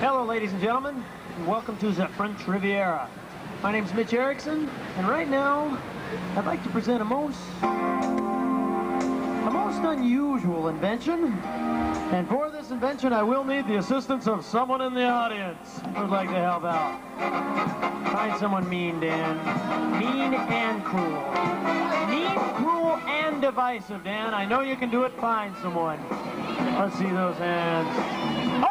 Hello, ladies and gentlemen, and welcome to the French Riviera. My name is Mitch Erickson, and right now, I'd like to present a most, a most unusual invention. And for this invention, I will need the assistance of someone in the audience who'd like to help out. Find someone mean, Dan. Mean and cruel. Mean, cruel, and divisive, Dan. I know you can do it. Find someone. Let's see those hands.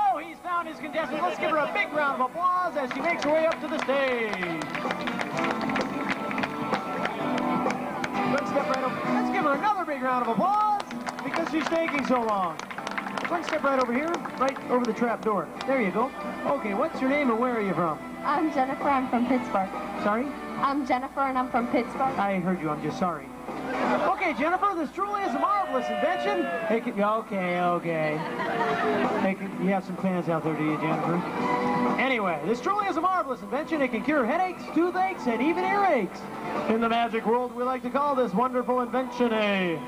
His contestant. Let's give her a big round of applause as she makes her way up to the stage. Let's step right over. Let's give her another big round of applause because she's taking so long. One step right over here, right over the trap door. There you go. Okay, what's your name and where are you from? I'm Jennifer. I'm from Pittsburgh. Sorry? I'm Jennifer, and I'm from Pittsburgh. I heard you. I'm just sorry. Okay, Jennifer, this truly is a marvelous invention. Can- okay, okay. Can- you have some fans out there, do you, Jennifer? Anyway, this truly is a marvelous invention. It can cure headaches, toothaches, and even earaches. In the magic world, we like to call this wonderful invention a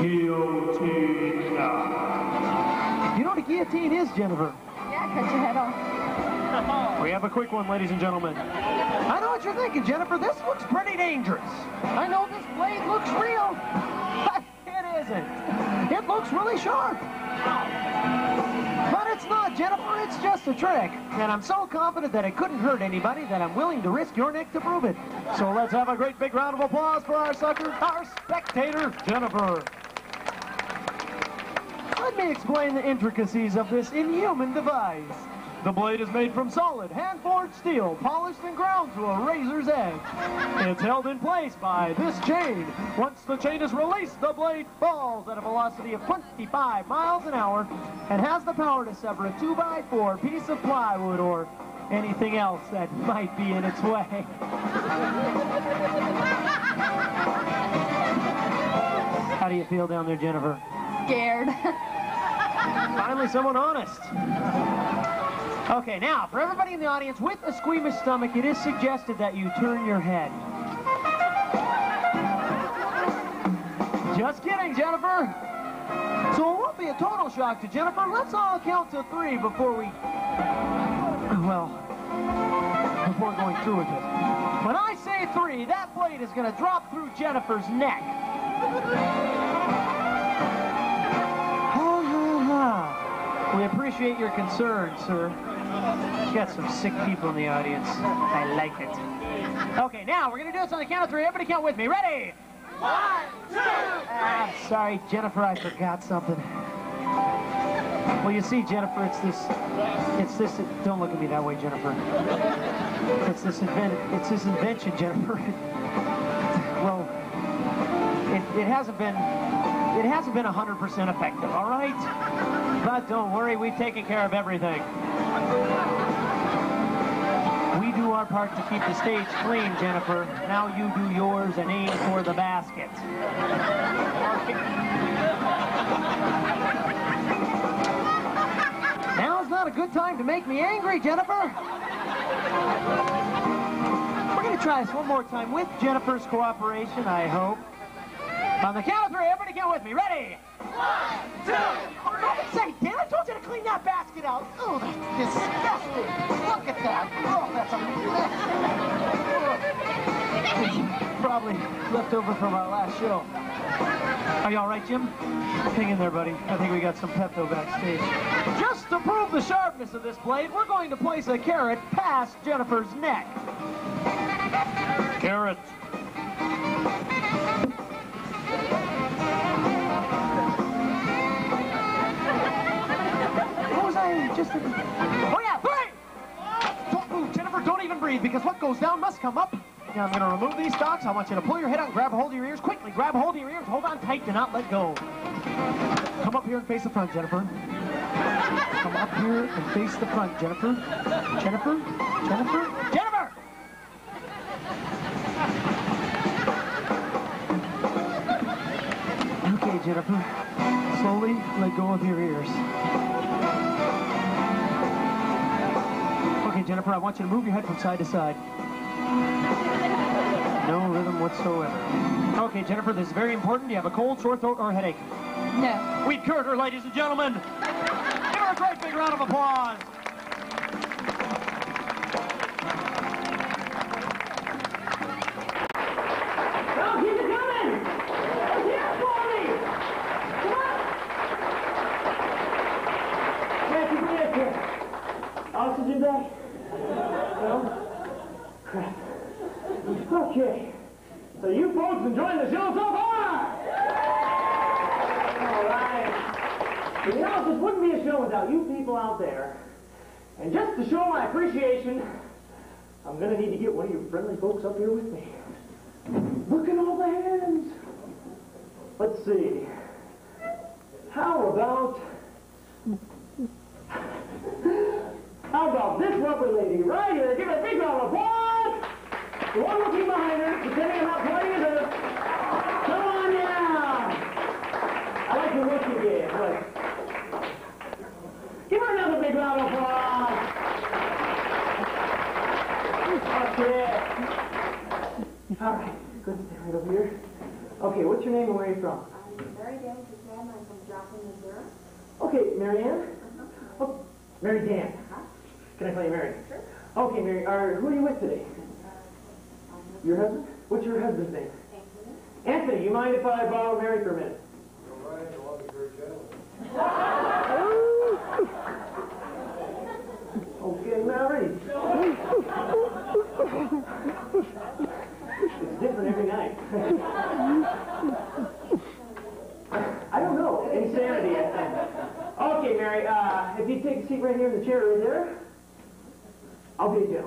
guillotine. You know what a guillotine is, Jennifer? Yeah, cut your head off. We have a quick one, ladies and gentlemen. I know what you're thinking, Jennifer. This looks pretty dangerous. I know this blade looks real. But it isn't. It looks really sharp. But it's not, Jennifer. It's just a trick. And I'm so confident that it couldn't hurt anybody that I'm willing to risk your neck to prove it. So let's have a great big round of applause for our sucker, our spectator, Jennifer. Let me explain the intricacies of this inhuman device. The blade is made from solid, hand-forged steel, polished and ground to a razor's edge. It's held in place by this chain. Once the chain is released, the blade falls at a velocity of 25 miles an hour and has the power to sever a 2x4 piece of plywood or anything else that might be in its way. How do you feel down there, Jennifer? Scared. Finally, someone honest. Okay, now, for everybody in the audience with a squeamish stomach, it is suggested that you turn your head. Just kidding, Jennifer. So it won't be a total shock to Jennifer. Let's all count to three before we, well, before going through with it. When I say three, that blade is going to drop through Jennifer's neck. Ha ha ha. We appreciate your concern, sir. Got some sick people in the audience. I like it. Okay, now we're gonna do this on the count of three. Everybody count with me. Ready? One, two, ah, sorry, Jennifer, I forgot something. Well, you see, Jennifer, it's this, it's this. Don't look at me that way, Jennifer. It's this invent, it's this invention, Jennifer. well, it, it hasn't been, it hasn't been 100% effective. All right, but don't worry, we've taken care of everything. We do our part to keep the stage clean, Jennifer. Now you do yours and aim for the basket. now is not a good time to make me angry, Jennifer. We're going to try this one more time with Jennifer's cooperation, I hope. On the count three, everybody count with me. Ready? One, two, For heaven's sake, Dan, I told you to clean that basket out. Oh, that's disgusting. Look at that. Oh, that's a mess. Probably left over from our last show. Are you all right, Jim? Hang in there, buddy. I think we got some Pepto backstage. Just to prove the sharpness of this blade, we're going to place a carrot past Jennifer's neck. Carrot. Just... Oh, yeah, three! Don't move, Jennifer. Don't even breathe, because what goes down must come up. Now I'm going to remove these stalks. I want you to pull your head out and grab a hold of your ears. Quickly, grab a hold of your ears. Hold on tight. Do not let go. Come up here and face the front, Jennifer. Come up here and face the front, Jennifer. Jennifer? Jennifer? Jennifer! Okay, Jennifer. Slowly let go of your ears. Jennifer, I want you to move your head from side to side. No rhythm whatsoever. Okay, Jennifer, this is very important. Do you have a cold, sore throat, or a headache? No. We've cured her, ladies and gentlemen. Give her a great big round of applause. No? Crap. Okay. So you folks enjoying the show so far? All right. You know, this wouldn't be a show without you people out there. And just to show my appreciation, I'm gonna need to get one of you friendly folks up here with me. Look at all the hands. Let's see. How about... How about this lovely lady right here? Give her a big round of applause. The one looking behind her, pretending I'm not pointing at her. Come on now. I like the look you gave. Look. Give her another big round of applause. Okay. All right. Good. Stay right over here. Okay, what's your name and where are you from? I'm Mary Buchanan. I'm from Joplin, Missouri. Okay, Mary Ann? Uh-huh. Oh, Mary Dan. Can I call you Mary? Sure. Okay, Mary. Are, who are you with today? Your husband? What's your husband's name? Anthony. Anthony, you mind if I borrow Mary for a minute? Okay, Mary. it's different every night. I don't know. Insanity, I think. Okay, Mary, uh, if you take a seat right here in the chair right there, I'll be a.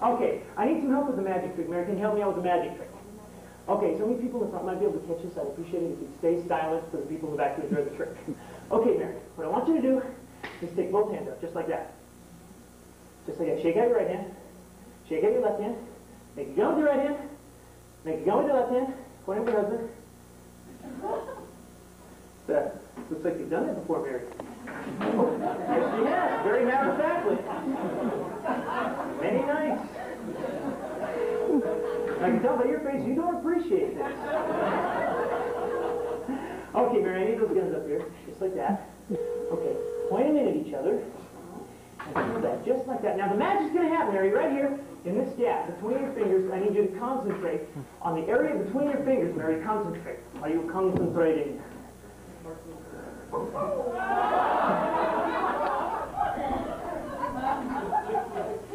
Okay, I need some help with the magic trick. Mary, can you help me out with the magic trick? Okay, so many people in front might be able to catch this. I'd appreciate it if you'd stay stylish for the people in the back who enjoy the trick. Okay, Mary, what I want you to do is take both hands up, just like that. Just like that. Shake out your right hand. Shake out your left hand. Make a gun with your right hand. Make a gun with your left hand. Point at your husband. That looks like you've done it before, Mary. Yes, you have. Very matter of factly. Many nights. I can tell by your face you don't appreciate this. Okay, Mary, I need those guns up here, just like that. Okay, point them in at each other. And that, just like that. Now, the magic's going to happen, Mary, right here in this gap between your fingers. I need you to concentrate on the area between your fingers, Mary. Concentrate. Are you concentrating?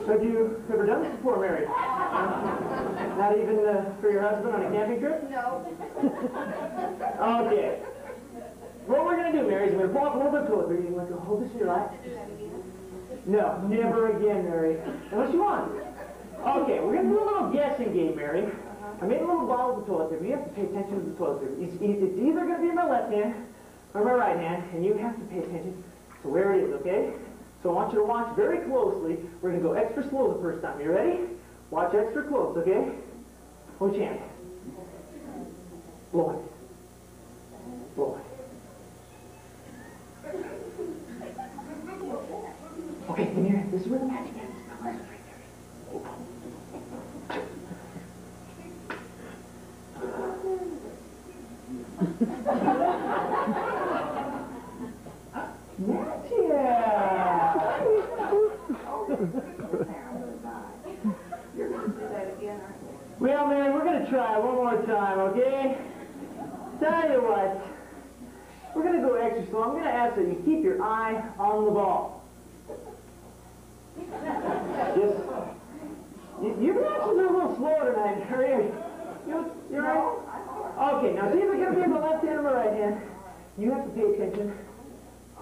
Have you ever done this before, Mary? Not even uh, for your husband on a camping trip? No. Okay. What we're going to do, Mary, is we're going to pull up a little bit closer. You want to hold this in your lap? No, never again, Mary. Unless you want. Okay, we're going to do a little guessing game, Mary. I made a little ball of the toilet paper. You have to pay attention to the toilet paper. It's, it's either going to be in my left hand or my right hand, and you have to pay attention to where it is, okay? So I want you to watch very closely. We're going to go extra slow the first time. You ready? Watch extra close, okay? Which hand? Blow it. Blow it. Okay, come here. This is where the magic happens. Come on, right there. Well, man, we're going to try one more time, okay? Tell you what, we're going to go extra slow. I'm going to ask that you keep your eye on the ball. Just, you, been actually a little slow tonight, are you? You, you all right? Okay, now see if to be in the left hand or the right hand. You have to pay attention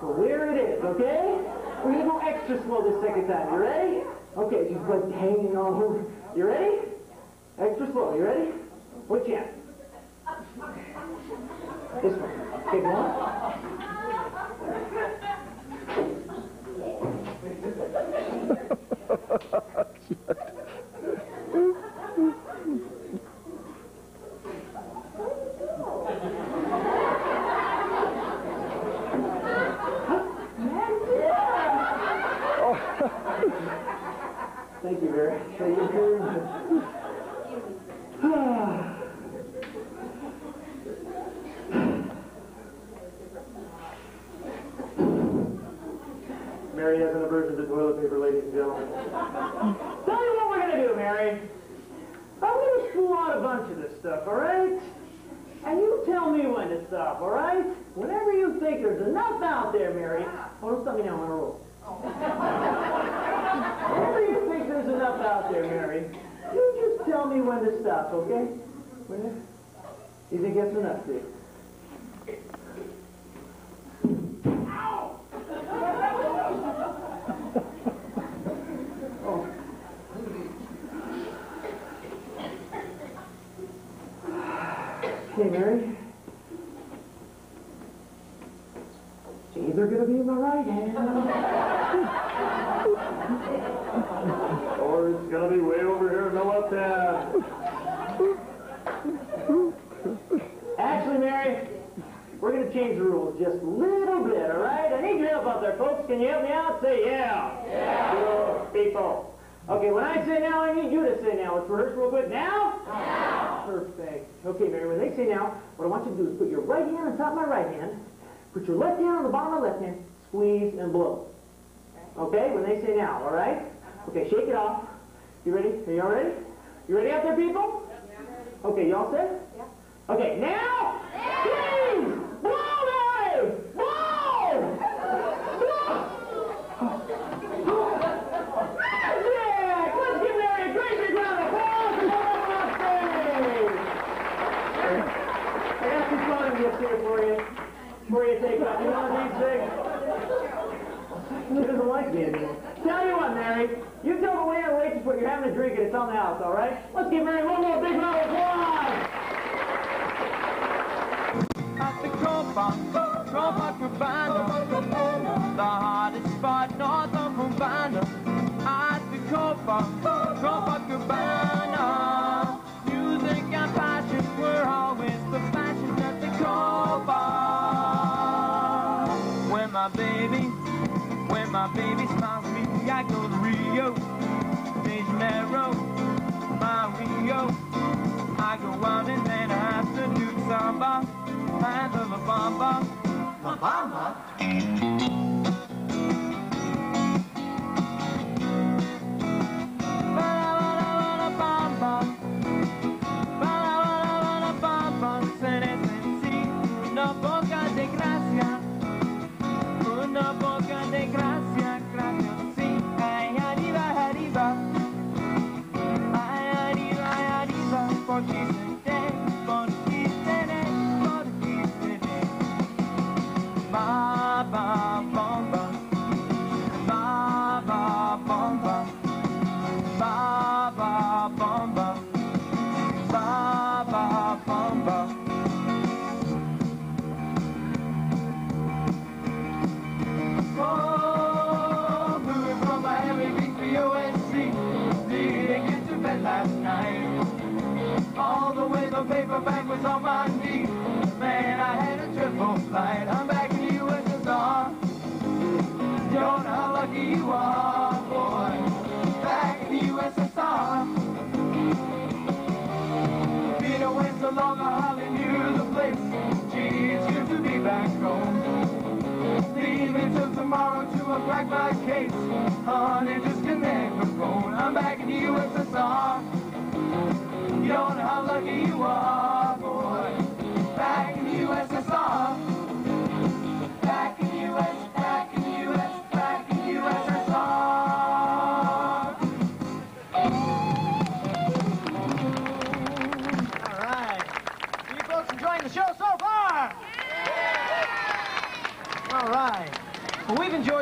to where it is, okay? We're going to go extra slow this second time. You ready? Okay, just like hanging on. You ready? Extra slow. You ready? Which hand? This one. One. Thank you very Thank you very much. Mary has an aversion to toilet paper, ladies and gentlemen. Tell you what we're gonna do, Mary. I'm gonna spool out a bunch of this stuff, all right? And you tell me when to stop, all right? Whenever you think there's enough out there, Mary. Ah. Oh, don't stop me now, I'm on a roll. Oh. Whenever you think there's enough out there, Mary, you just tell me when to stop, okay? When you think that's enough, Steve? Hey, Mary. Jeans are gonna be in my right hand. or it's gonna be way over here in the left hand. Actually, Mary, we're gonna change the rules just a little bit, all right? I need your help out there, folks. Can you help me out? Say yeah. Yeah. People. Okay, when I say now, I need you to say now. Let's rehearse real quick. Now? Now. Perfect. Okay, Mary, when they say now, what I want you to do is put your right hand on top of my right hand, put your left hand on the bottom of my left hand, squeeze and blow. Okay, when they say now, all right? Okay, shake it off. You ready? Are y'all ready? You ready out there, people? Okay, y'all set? Yeah. Okay, now, squeeze, blow, Mary, blow, blow. Magic! Let's give Mary a great big round of applause and welcome on stage. I got some fun gifts here for you. For you to take off. You want these things? She doesn't like me anymore. Tell you what, Mary. You tell the waiter or waitress what you're having a drink and it's on the house, all right? Let's give Mary one more big round of applause. At the Copa, Copa Cabana, the hottest spot north of Havana. At the Copa, Copa Cabana, my baby, when my baby smiles at me, I go to Rio de Janeiro, my Rio. I go out and then I have to do samba and the La Bamba. La? Paperback was on my knee. Man, I had a triple flight. I'm back in the USSR. You don't know how lucky you are, boy. Back in the USSR. Been away so long, I hardly knew the place. Gee, it's good to be back home. Leaving till tomorrow to unpack my case. Honey, disconnect the phone. I'm back in the USSR. You don't know how lucky you are,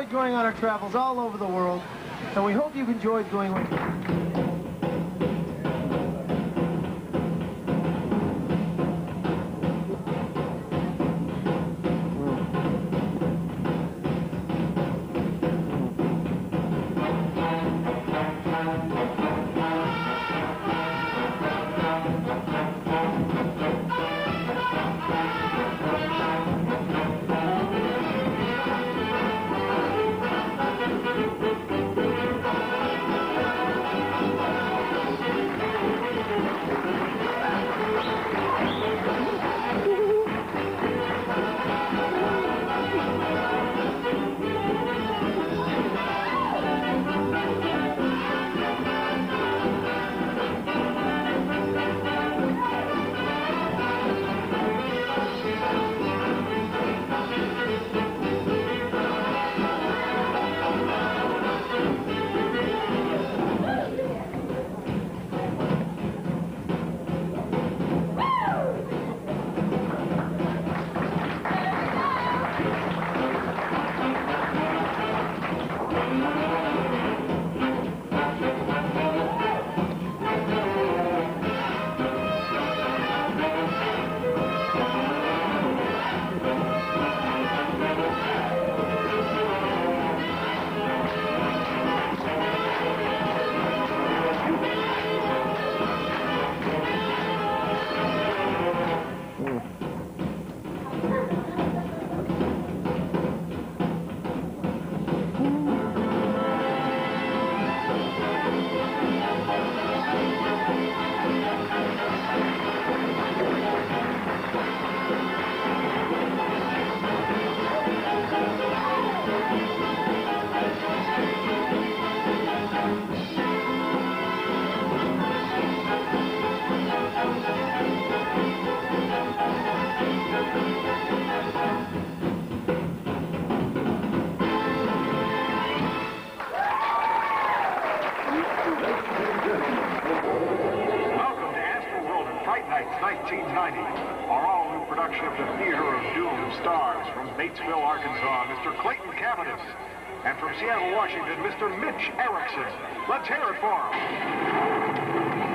enjoyed going on our travels all over the world, and we hope you've enjoyed going with us. Batesville, Arkansas, Mr. Clayton Cavanis. And from Seattle, Washington, Mr. Mitch Erickson. Let's hear it for him.